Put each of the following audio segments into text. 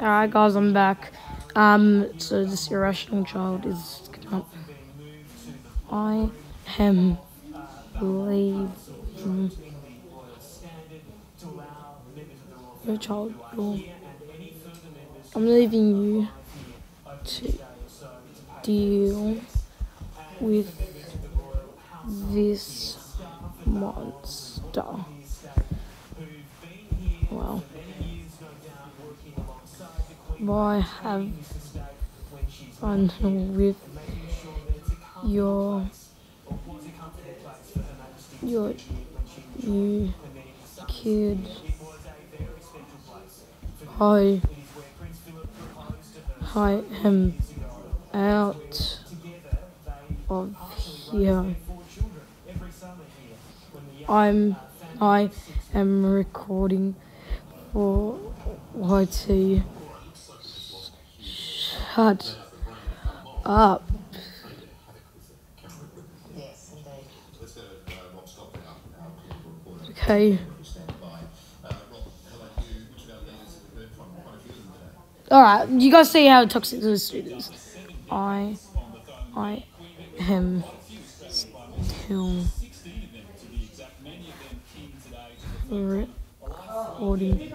Alright guys, I'm back. Um, so this irrational child is. I am leaving your child. I'm leaving you to deal with this monster. Well. Boy, have fun with your your new kid. I I am out of here. I'm I am recording for YT. Shut up. Okay. Alright, you guys see how toxic this dude is. I, I am still recording.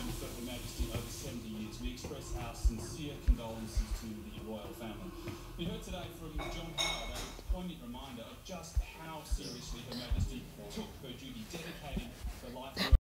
We heard today from John Howard a poignant reminder of just how seriously Her Majesty took her duty dedicating her life.